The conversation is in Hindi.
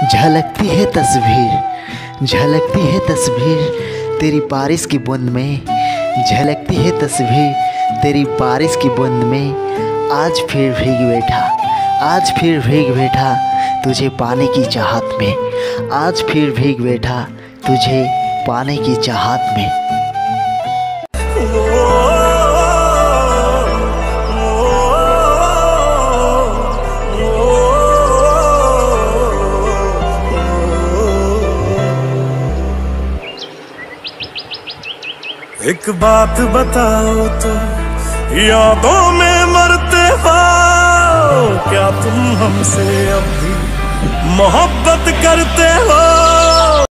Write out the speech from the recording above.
झलकती है तस्वीर, झलकती है तस्वीर तेरी बारिश की बूंद में। झलकती है तस्वीर तेरी बारिश की बूंद में। आज फिर भीग बैठा, आज फिर भीग बैठा तुझे पाने की चाहत में। आज फिर भीग बैठा तुझे पाने की चाहत में। एक बात बताओ तो यादों में मरते हो। क्या तुम हमसे अब भी मोहब्बत करते हो?